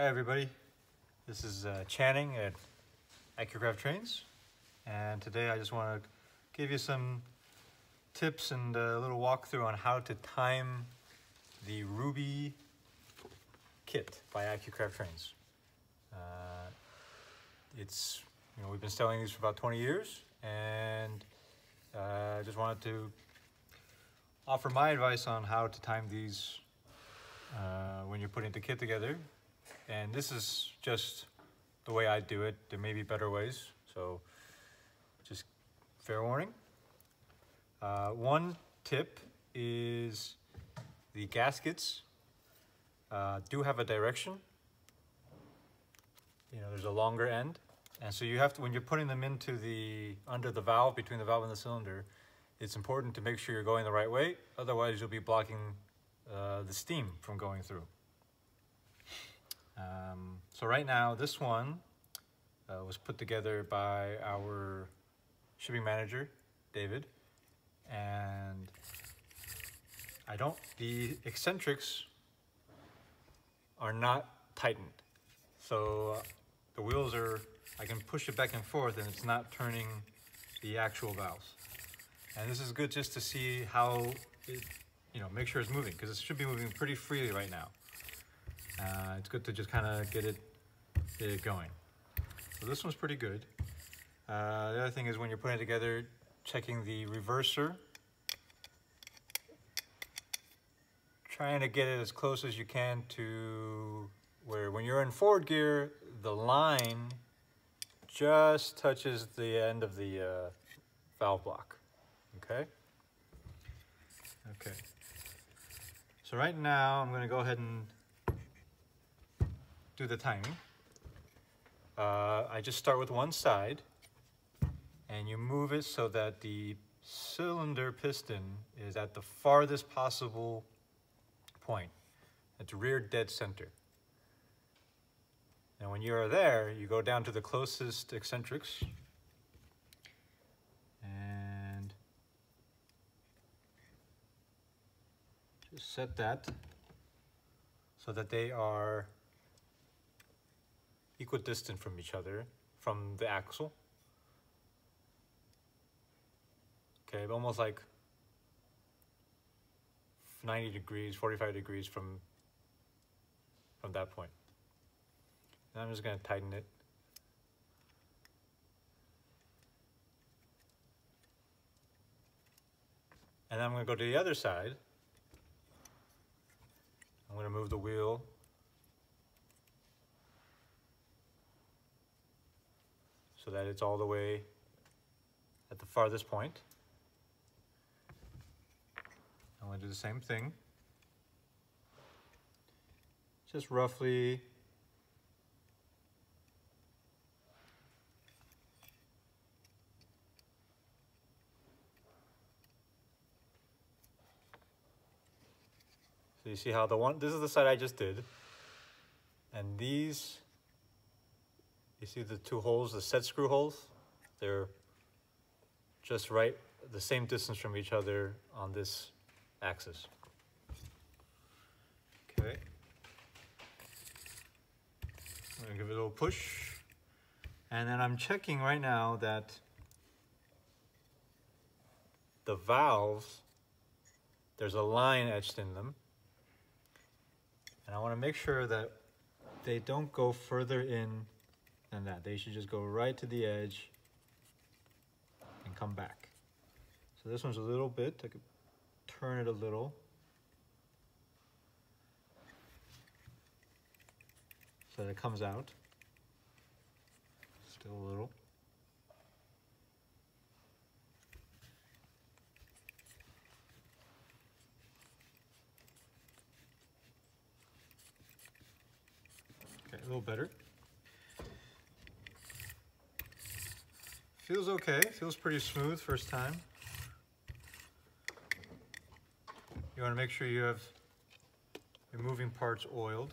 Hi everybody, this is uh, Channing at AccuCraft Trains and today I just want to give you some tips and a little walkthrough on how to time the Ruby kit by AccuCraft Trains. Uh, it's, you know, we've been selling these for about 20 years and uh, I just wanted to offer my advice on how to time these uh, when you're putting the kit together and this is just the way I do it. There may be better ways, so just fair warning. Uh, one tip is the gaskets uh, do have a direction. You know, there's a longer end. And so you have to, when you're putting them into the, under the valve, between the valve and the cylinder, it's important to make sure you're going the right way. Otherwise, you'll be blocking uh, the steam from going through. Um, so right now, this one uh, was put together by our shipping manager, David, and I don't, the eccentrics are not tightened. So uh, the wheels are, I can push it back and forth and it's not turning the actual valves. And this is good just to see how it, you know, make sure it's moving because it should be moving pretty freely right now. Uh, it's good to just kind of get it, get it going. So this one's pretty good. Uh, the other thing is when you're putting it together, checking the reverser. Trying to get it as close as you can to where when you're in forward gear, the line just touches the end of the uh, valve block, okay? Okay. So right now, I'm gonna go ahead and do the timing. Uh, I just start with one side and you move it so that the cylinder piston is at the farthest possible point, the rear dead center. And when you're there, you go down to the closest eccentrics and just set that so that they are equidistant from each other from the axle. Okay, almost like 90 degrees, 45 degrees from, from that point. And I'm just gonna tighten it. And I'm gonna go to the other side. I'm gonna move the wheel so that it's all the way at the farthest point. I'm going to do the same thing. Just roughly So you see how the one, this is the side I just did. And these you see the two holes, the set screw holes? They're just right, the same distance from each other on this axis. Okay. I'm gonna give it a little push. And then I'm checking right now that the valves, there's a line etched in them. And I wanna make sure that they don't go further in than that. They should just go right to the edge and come back. So this one's a little bit, I could turn it a little. So that it comes out. Still a little. Okay, a little better. Feels okay, feels pretty smooth first time. You wanna make sure you have your moving parts oiled.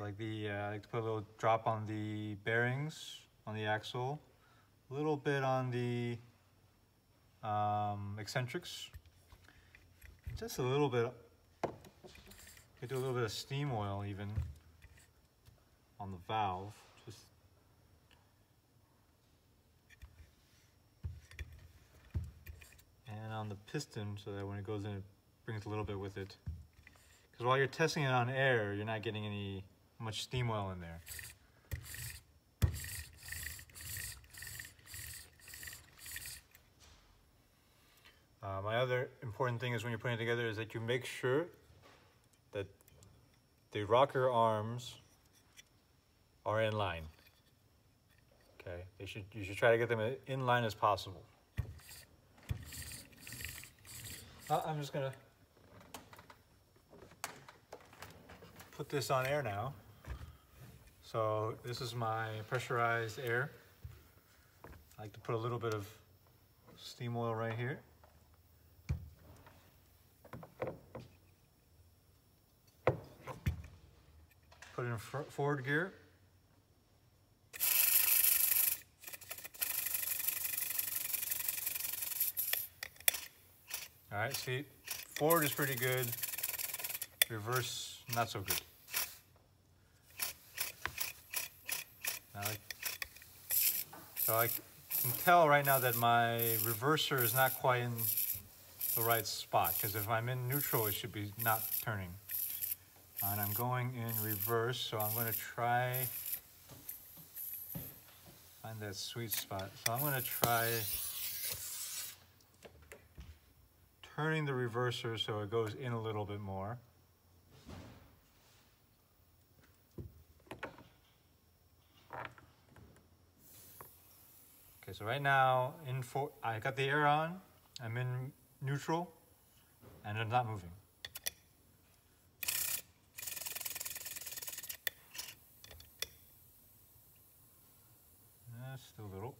like the, uh, I like to put a little drop on the bearings, on the axle, a little bit on the um, eccentrics, just a little bit, I do a little bit of steam oil even, on the valve. Just and on the piston so that when it goes in it brings a little bit with it. Because while you're testing it on air, you're not getting any much steam oil in there. Uh, my other important thing is when you're putting it together is that you make sure that the rocker arms are in line. Okay, they should, you should try to get them in line as possible. Uh, I'm just gonna put this on air now. So this is my pressurized air. I like to put a little bit of steam oil right here. Put it in forward gear. Right, see, forward is pretty good. Reverse, not so good. Now, so I can tell right now that my reverser is not quite in the right spot because if I'm in neutral, it should be not turning. And I'm going in reverse, so I'm going to try find that sweet spot. So I'm going to try turning the reverser so it goes in a little bit more. Okay, so right now in for I got the air on, I'm in neutral, and it's not moving. Just a little.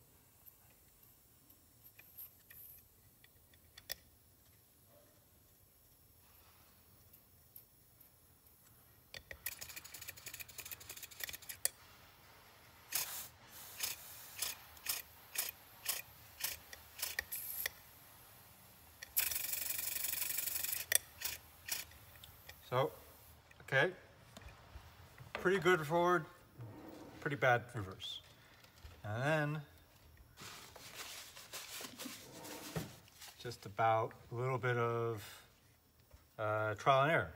So, okay, pretty good forward, pretty bad reverse. And then just about a little bit of uh, trial and error.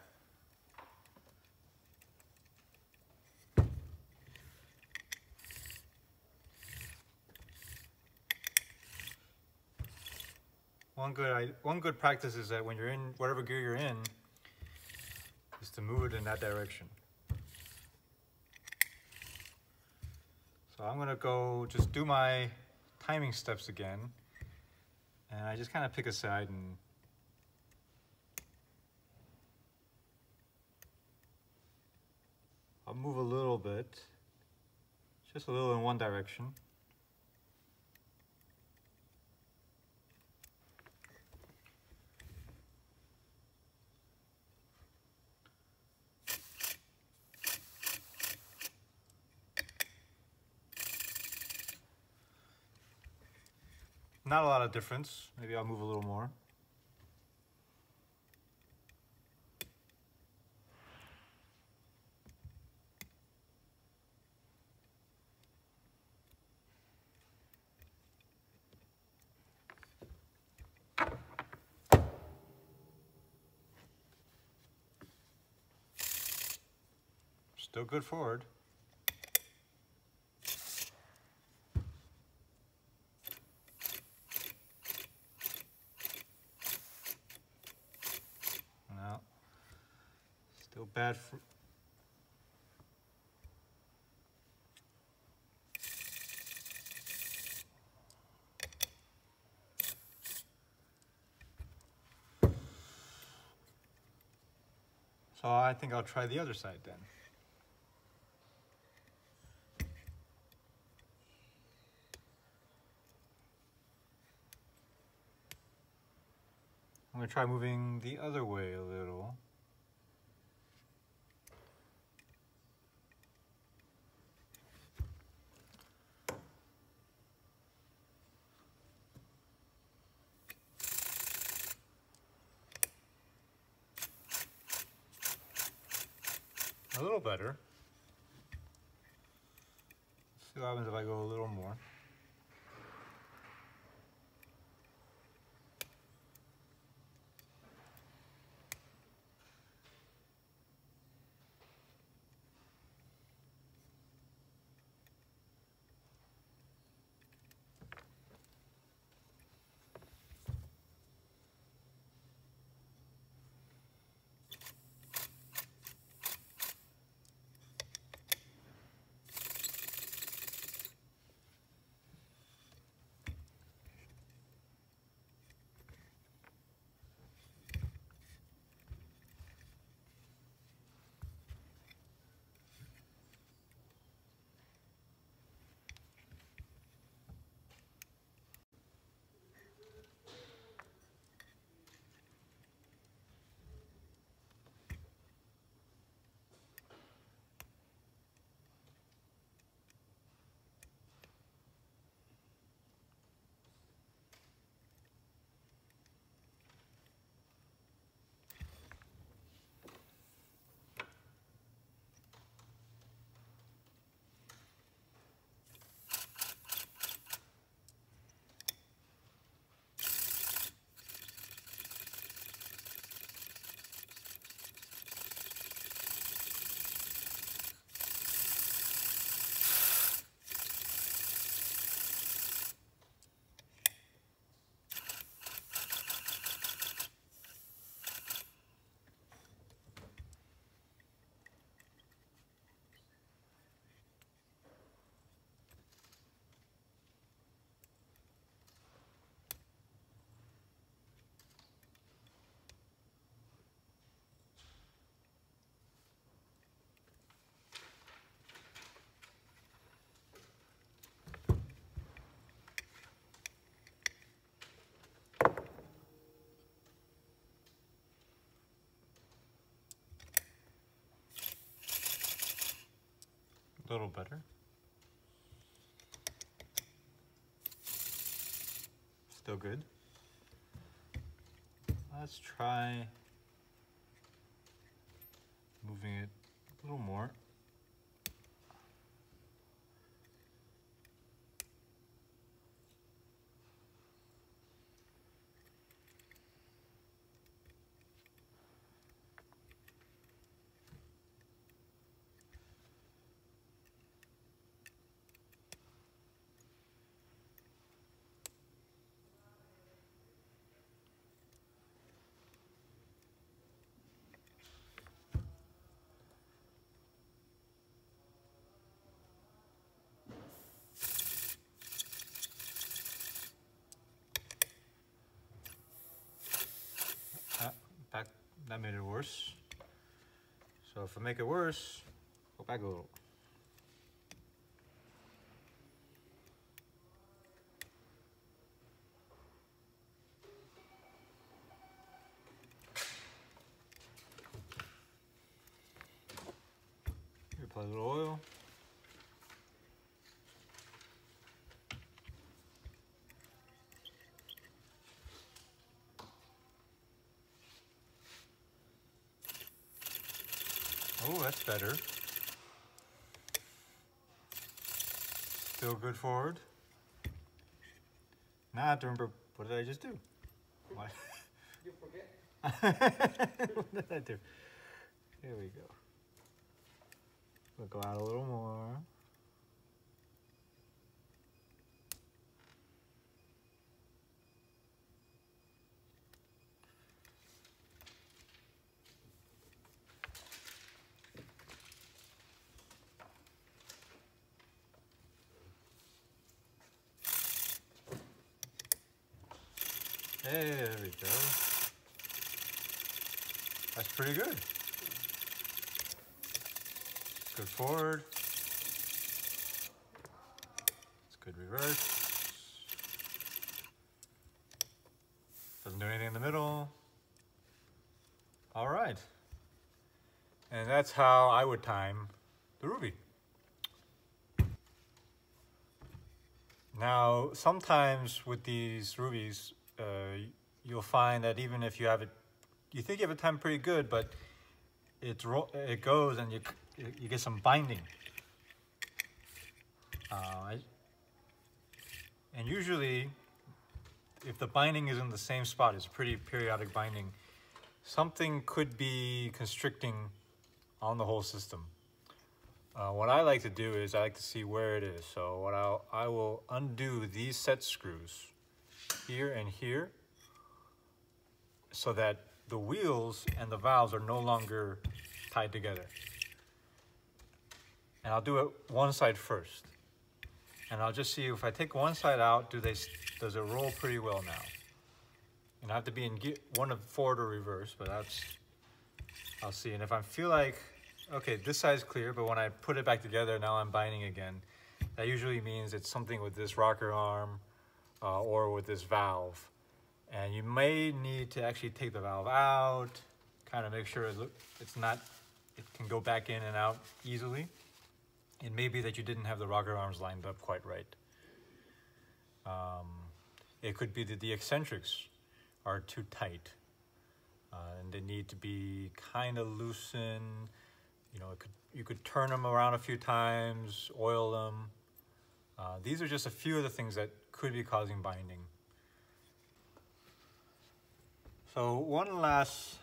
One good, one good practice is that when you're in whatever gear you're in, is to move it in that direction. So I'm gonna go just do my timing steps again. And I just kind of pick a side and I'll move a little bit, just a little in one direction. Not a lot of difference. Maybe I'll move a little more. Still good forward. So I think I'll try the other side then. I'm going to try moving the other way a little. little better. See what happens if I go a little more. A little better. Still good. Let's try moving it a little more. Ah, back, that made it worse. So if I make it worse, go back a little. Apply a little oil. Oh, that's better. Still good forward. Now I have to remember, what did I just do? What? You forget. what did I do? Here we go. We'll go out a little more. There we go. That's pretty good. Good forward. It's good reverse. Doesn't do anything in the middle. All right. And that's how I would time the ruby. Now, sometimes with these rubies, uh, you'll find that even if you have it, you think you have a time pretty good, but it's it goes and you you get some binding. Uh, and usually, if the binding is in the same spot, it's pretty periodic binding, something could be constricting on the whole system. Uh, what I like to do is I like to see where it is. So what I'll, I will undo these set screws here and here so that the wheels and the valves are no longer tied together. And I'll do it one side first. And I'll just see if I take one side out, do they, does it roll pretty well now? And I have to be in one of forward or reverse, but that's, I'll see. And if I feel like okay, this side's clear, but when I put it back together, now I'm binding again. That usually means it's something with this rocker arm uh, or with this valve. And you may need to actually take the valve out, kind of make sure it's not, it can go back in and out easily. It may be that you didn't have the rocker arms lined up quite right. Um, it could be that the eccentrics are too tight uh, and they need to be kind of loosened you know, could, you could turn them around a few times, oil them. Uh, these are just a few of the things that could be causing binding. So one last,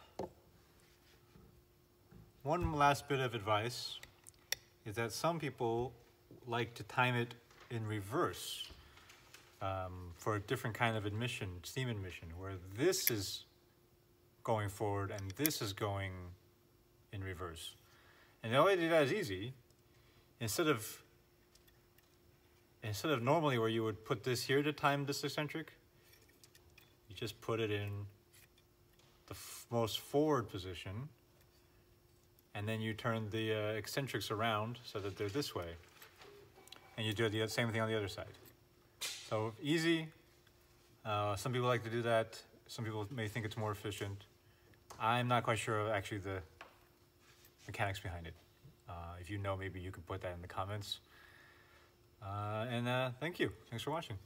one last bit of advice is that some people like to time it in reverse um, for a different kind of admission, steam admission, where this is going forward and this is going in reverse. And the way to do that is easy. Instead of instead of normally where you would put this here to time this eccentric, you just put it in the most forward position and then you turn the uh, eccentrics around so that they're this way. And you do the same thing on the other side. So easy. Uh, some people like to do that. Some people may think it's more efficient. I'm not quite sure of actually the mechanics behind it. Uh, if you know, maybe you could put that in the comments. Uh, and uh, thank you. Thanks for watching.